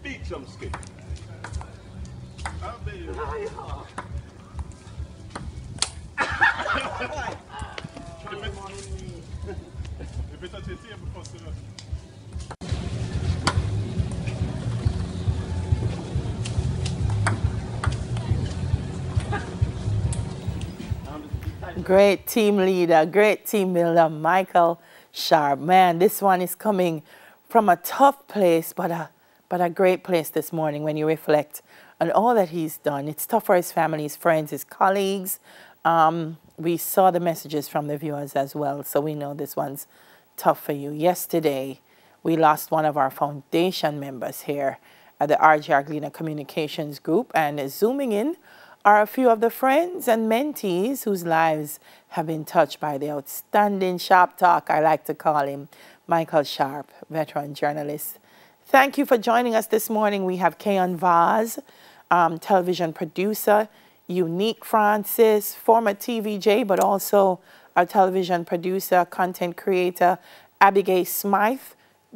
Speak some. Great team leader, great team builder, Michael Sharpe. Man, this one is coming from a tough place, but a, but a great place this morning when you reflect on all that he's done. It's tough for his family, his friends, his colleagues. Um, we saw the messages from the viewers as well, so we know this one's tough for you. Yesterday, we lost one of our foundation members here at the RJR Gleaner Communications Group, and zooming in are a few of the friends and mentees whose lives have been touched by the outstanding sharp talk, I like to call him, Michael Sharpe, veteran journalist. Thank you for joining us this morning. We have Keon Vaz, um, television producer, Unique Francis, former TVJ, but also a television producer, content creator, Abigail Smythe,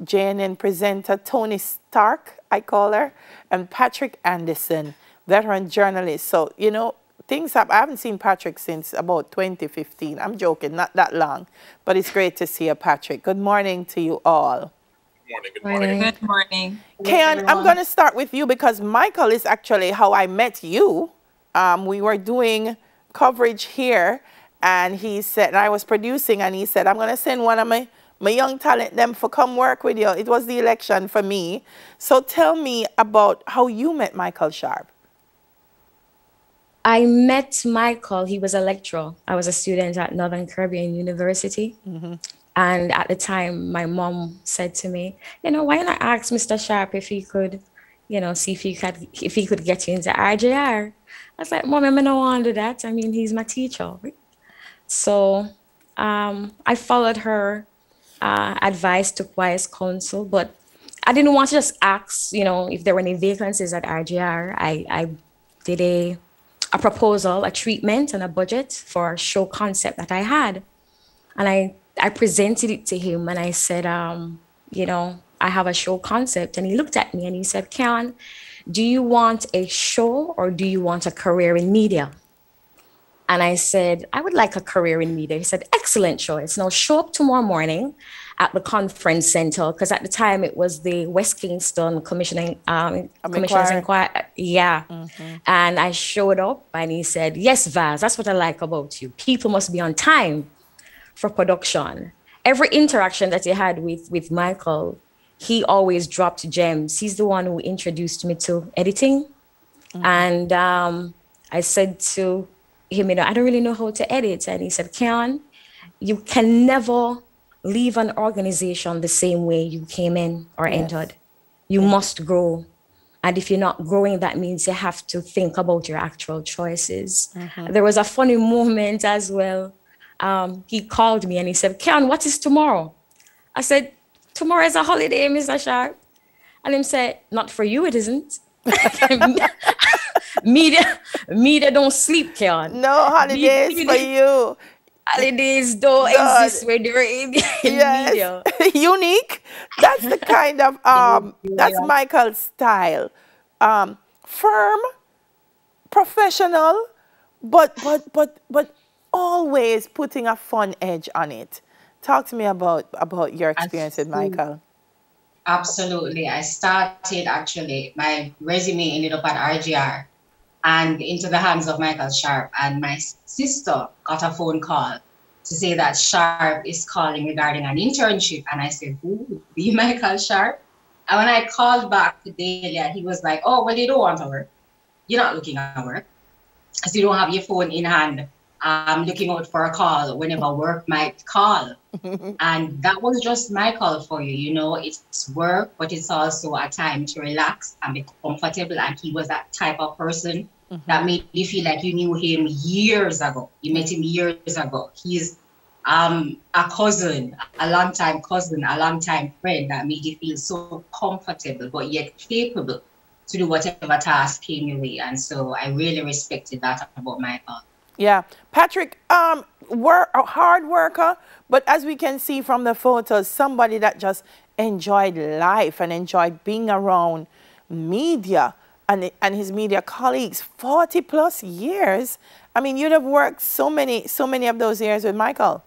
JNN presenter, Tony Stark, I call her, and Patrick Anderson veteran journalist. So, you know, things have, I haven't seen Patrick since about 2015. I'm joking, not that long. But it's great to see you, Patrick. Good morning to you all. Good morning, good morning. Good morning. Keon, I'm going to start with you because Michael is actually how I met you. Um, we were doing coverage here, and he said, and I was producing, and he said, I'm going to send one of my, my young talent them for come work with you. It was the election for me. So tell me about how you met Michael Sharpe. I met Michael. He was a lecturer. I was a student at Northern Caribbean University. Mm-hmm. And at the time, my mom said to me, you know, why not ask Mr. Sharpe if he could, you know, see if he could if he could get you into RJR. I was like, Mom, I'm not want to do that. I mean, he's my teacher. So um, I followed her uh, advice, took wise counsel, but I didn't want to just ask, you know, if there were any vacancies at RJR. I, I did a a proposal, a treatment, and a budget for a show concept that I had. And I, I presented it to him and I said, um, you know, I have a show concept. And he looked at me and he said, Can, do you want a show or do you want a career in media? And I said, I would like a career in media. He said, Excellent choice. Now show up tomorrow morning at the conference center because at the time it was the West Kingston Commissioning um, Commissioners Inquiry. Yeah, mm-hmm. and I showed up and he said, "Yes, Vaz, that's what I like about you. People must be on time for production." Every interaction that he had with with Michael, he always dropped gems. He's the one who introduced me to editing, mm-hmm. and um, I said to him, "You know, I don't really know how to edit," and he said, "Keon, you can never." leave an organization the same way you came in or yes. entered. You yes. must grow. And if you're not growing, that means you have to think about your actual choices. Mm-hmm. There was a funny moment as well. Um, he called me and he said, Ken, what is tomorrow? I said, Tomorrow is a holiday, Mr. Sharpe. And him said, Not for you, it isn't. media, media don't sleep, Ken. No holidays media, for you holidays don't God. exist when they're in, in yes. media. Unique. That's the kind of um that's Michael's style. Um firm, professional, but but but but always putting a fun edge on it. Talk to me about about your experience with Michael. Absolutely. I started actually my resume ended up at RJR and into the hands of Michael Sharpe. And my sister got a phone call to say that Sharpe is calling regarding an internship. And I said, Who? Be Michael Sharpe? And when I called back to Delia, he was like, Oh, well, you don't want to work. You're not looking at work. So you don't have your phone in hand, I'm looking out for a call whenever work might call. and that was just my call for you. You know, it's work, but it's also a time to relax and be comfortable. And he was that type of person mm-hmm. that made you feel like you knew him years ago. You met him years ago. He's um, a cousin, a long time cousin, a long time friend that made you feel so comfortable, but yet capable to do whatever task came your way. And so I really respected that about Michael. Yeah, Patrick, um, work a hard worker, but as we can see from the photos, somebody that just enjoyed life and enjoyed being around media and, and his media colleagues 40 plus years. I mean, you'd have worked so many, so many of those years with Michael.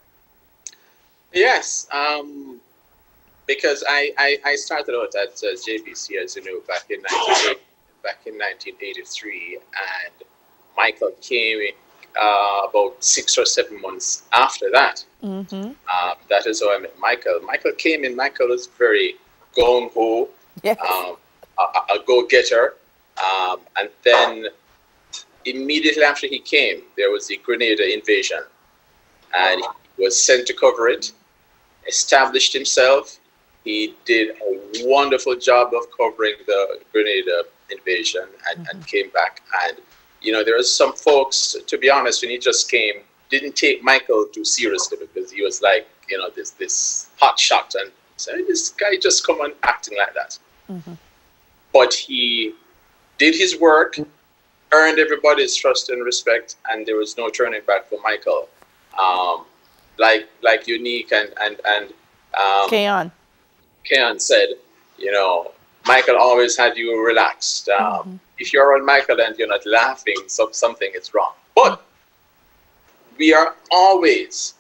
Yes, um, because I, I, I, started out at uh, JBC, as you know, back in, back in 1983, and Michael came in, uh, about six or seven months after that. Mm-hmm. Um, that is how I met Michael. Michael came in, Michael was very gung ho, yes. um, a, a go getter. Um, and then immediately after he came, there was the Grenada invasion. And he was sent to cover it, established himself. He did a wonderful job of covering the Grenada invasion and, mm-hmm. and came back. And, you know, there are some folks, to be honest, when he just came, didn't take Michael too seriously because he was like, you know, this this hot shot and said, this guy just come on acting like that. Mm-hmm. But he did his work, earned everybody's trust and respect, and there was no turning back for Michael. Um, like like Unique and and and um, Keon. Keon said, you know, Michael always had you relaxed. Um, mm-hmm. If you're on Michael and you're not laughing, so something is wrong. But we are always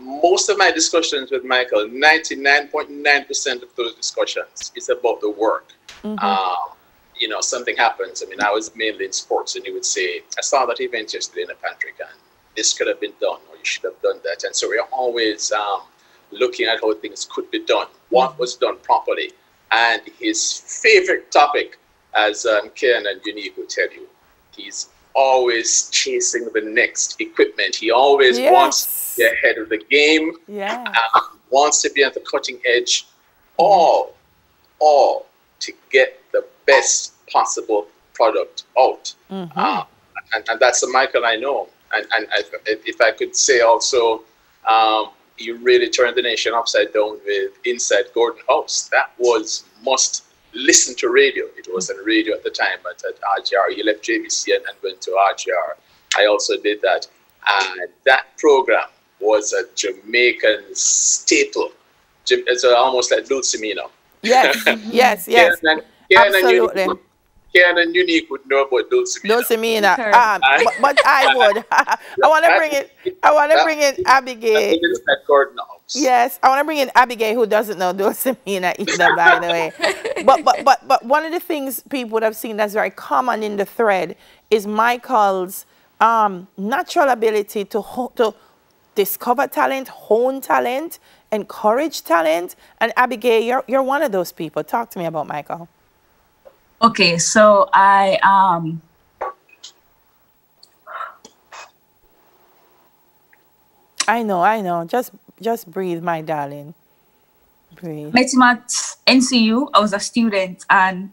most of my discussions with Michael, 99.9% of those discussions is about the work. Mm-hmm. Um, you know, something happens. I mean, I was mainly in sports, and he would say, I saw that event yesterday in the pantry, and this could have been done, or you should have done that. And so we're always um, looking at how things could be done, what was done properly. And his favorite topic, as um, Ken and Unique will tell you, he's always chasing the next equipment. He always yes. wants to be ahead of the game, yeah. Um, wants to be at the cutting edge, all, all to get the best possible product out. Mm-hmm. Uh, and, and, that's the Michael I know. And, and if I could say also, um, he really turned the nation upside down with Inside Gordon House. That was must listen to radio. It wasn't radio at the time, but at RJR, You left JBC and, and went to RJR. I also did that. And that program was a Jamaican staple. It's almost like Dulcimina. Yes, yes, yes. And, Absolutely. Ken and Unique would know about Dulcimina. Dulcimina. Um, but, but, I would. I want to bring in. I want to bring in Abigail. Yes, I want to bring in Abigail, who doesn't know Dulcimina either, by the way. But but but but one of the things people would have seen that's very common in the thread is Michael's um, natural ability to to discover talent, hone talent, encourage talent. And Abigail, you're you're one of those people. Talk to me about Michael. Okay, so I um I know, I know. Just just breathe, my darling. Breathe. Met him at NCU. I was a student and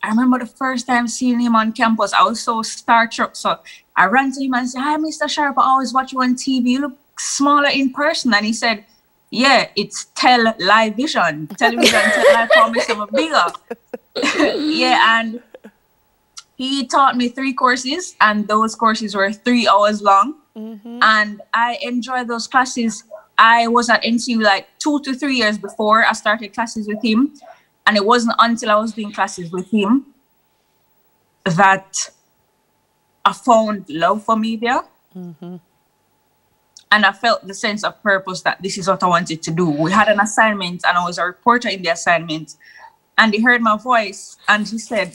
I remember the first time seeing him on campus. I was so starstruck. So I ran to him and said, Hi, Mr. Sharpe. I always watch you on TV. You look smaller in person. And he said, yeah, it's tell live vision. Television tell live promise a bigger. yeah, and he taught me three courses, and those courses were three hours long. Mm-hmm. And I enjoyed those classes. I was at NCU like two to three years before I started classes with him. And it wasn't until I was doing classes with him that I found love for media. Mm-hmm and I felt the sense of purpose that this is what I wanted to do. We had an assignment, and I was a reporter in the assignment. And he heard my voice, and he said,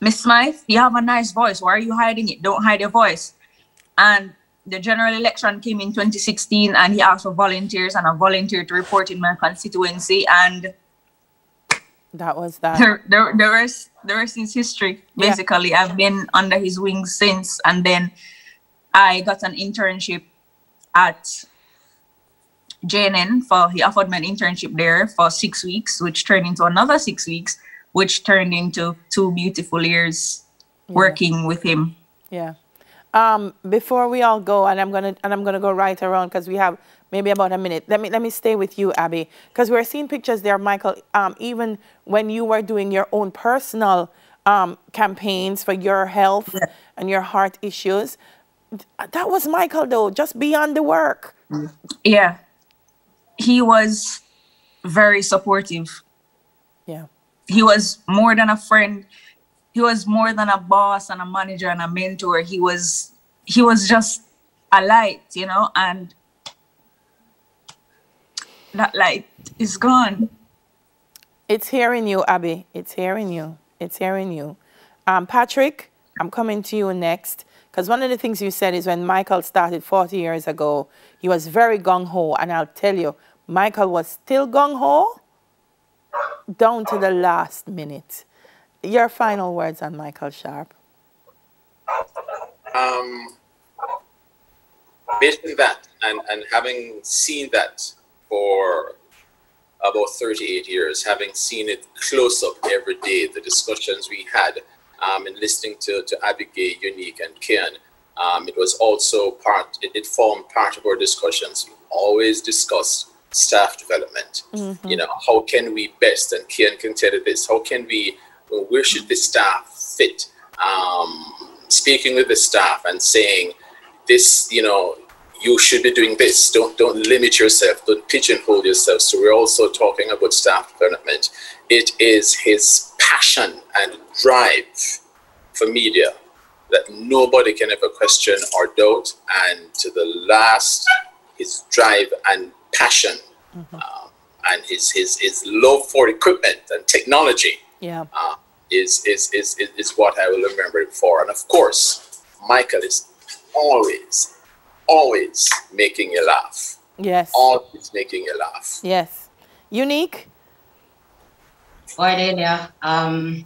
"Miss Smythe, you have a nice voice. Why are you hiding it? Don't hide your voice." And the general election came in 2016, and he asked for volunteers, and I volunteered to report in my constituency. And that was that. The, the, the rest, the rest is history. Basically, yeah. I've been under his wings since, and then I got an internship at JNN for he offered me an internship there for six weeks, which turned into another six weeks, which turned into two beautiful years yeah. working with him. Yeah. Um, before we all go, and I'm gonna and I'm gonna go right around because we have maybe about a minute. Let me let me stay with you, Abby, because we're seeing pictures there, Michael. Um, even when you were doing your own personal um, campaigns for your health yeah. and your heart issues, that was Michael though, just beyond the work. Yeah. He was very supportive. Yeah. He was more than a friend. He was more than a boss and a manager and a mentor. He was he was just a light, you know, and that light is gone. It's hearing you, Abby. It's hearing you. It's hearing you. Um, Patrick, I'm coming to you next. Because one of the things you said is when Michael started 40 years ago, he was very gung ho. And I'll tell you, Michael was still gung ho down to the last minute. Your final words on Michael Sharpe. Um, based on that, and, and having seen that for about 38 years, having seen it close up every day, the discussions we had, um, and listening to, to Abigail, Unique, and Ken, um, it was also part, it, it, formed part of our discussions. We always discussed staff development. Mm-hmm. You know, how can we best, and Ken can tell you this, how can we, where should the staff fit? Um, speaking with the staff and saying, this, you know, you should be doing this. Don't don't limit yourself. Don't pigeonhole yourself. So we're also talking about staff development. It is his passion and drive for media that nobody can ever question or doubt. And to the last, his drive and passion, mm-hmm. uh, and his, his his love for equipment and technology. Yeah. Uh, is, is, is, is what I will remember him for. And of course, Michael is always always making you laugh. Yes. Always making you laugh. Yes. Unique? Cordelia. Um,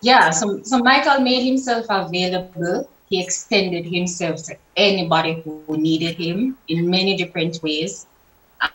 yeah, so, so Michael made himself available. He extended himself to anybody who needed him in many different ways.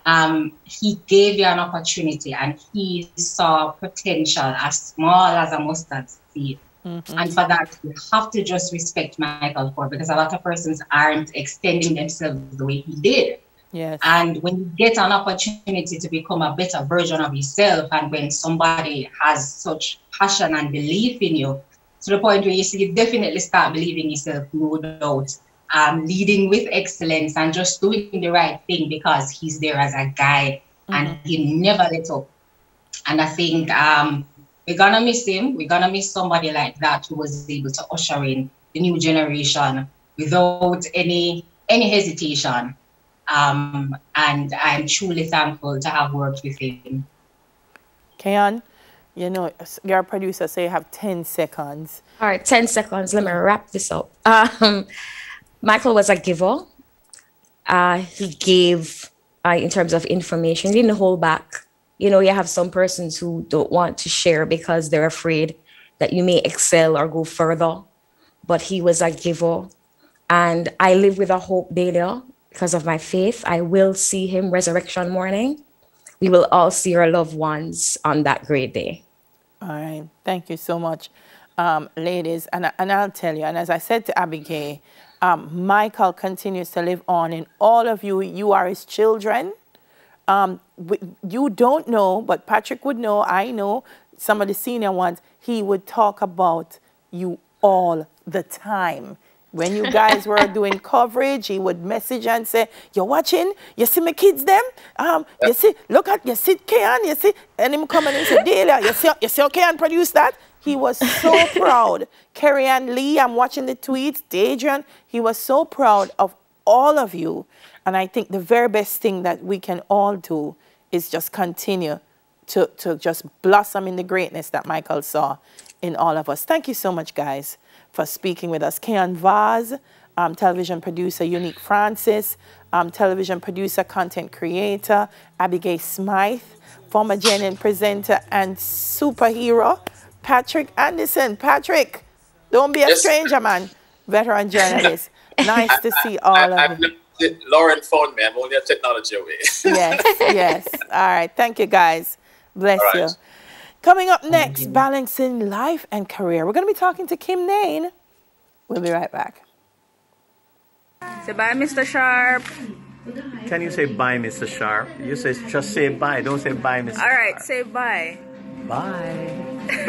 Um, he gave you an opportunity and he saw potential as small as a mustard seed. Mm-hmm. And for that, you have to just respect Michael for because a lot of persons aren't extending themselves the way he did. Yes. And when you get an opportunity to become a better version of yourself, and when somebody has such passion and belief in you, to the point where you see you definitely start believing yourself, no doubt, um, leading with excellence and just doing the right thing because he's there as a guide mm-hmm. and he never let up. And I think um, we're gonna miss him. We're gonna miss somebody like that who was able to usher in the new generation without any any hesitation. Um, and I'm truly thankful to have worked with him. Keon, you know, your producer say you have 10 seconds. All right, 10 seconds. Let me wrap this up. Um, Michael was a giver. Uh, he gave uh, in terms of information, he didn't hold back you know, you have some persons who don't want to share because they're afraid that you may excel or go further. But he was a giver. And I live with a hope daily because of my faith. I will see him resurrection morning. We will all see our loved ones on that great day. All right. Thank you so much, um, ladies. And, and I'll tell you, and as I said to Abigail, um, Michael continues to live on in all of you. You are his children. Um, you don't know, but Patrick would know, I know, some of the senior ones, he would talk about you all the time. When you guys were doing coverage, he would message and say, You're watching? You see my kids them? Um, you see, look at you see Keon, you see, and him coming and say, Delia, you see you see how Keon produced that? He was so proud. Carrie Ann Lee, I'm watching the tweets, Adrian, he was so proud of all of you. And I think the very best thing that we can all do is just continue to, to just blossom in the greatness that Michael saw in all of us. Thank you so much, guys, for speaking with us. Keon Vaz, um, television producer Unique Francis, um, television producer, content creator Abigail Smythe, former JNN presenter and superhero Patrick Anderson. Patrick, don't be a yes. stranger, man. Veteran journalist. nice to see all I, of you. Lauren phone me. I'm only a technology away. yes, yes. All right. Thank you, guys. Bless right. you. Coming up next, balancing life and career. We're going to be talking to Kim Nain. We'll be right back. Say bye, Mr. Sharpe. Can you say bye, Mr. Sharpe? You say just say bye. Don't say bye, Mr. All right, Sharpe. say bye. Bye.